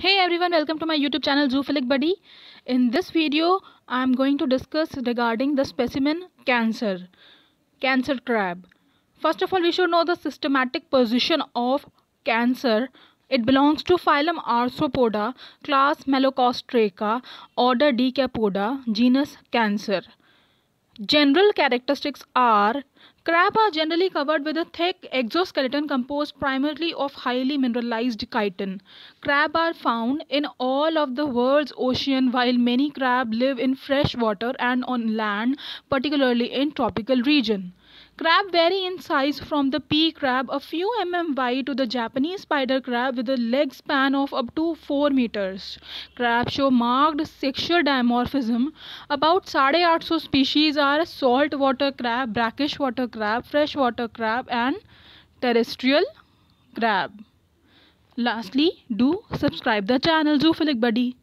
Hey everyone, welcome to my YouTube channel Zoophilic Buddy. In this video, I am going to discuss regarding the specimen cancer, cancer crab. First of all, we should know the systematic position of cancer. It belongs to phylum Arthropoda, class Malacostraca, order Decapoda, genus Cancer. General characteristics are crab are generally covered with a thick exoskeleton composed primarily of highly mineralized chitin. Crab are found in all of the world's ocean while many crab live in fresh water and on land, particularly in tropical region. Crab vary in size from the pea crab a few mm wide to the Japanese spider crab with a leg span of up to 4 meters. Crabs show marked sexual dimorphism. About 850 species are saltwater crab, brackish water crab, freshwater crab and terrestrial crab. Lastly, do subscribe the channel Zoophilic Buddy.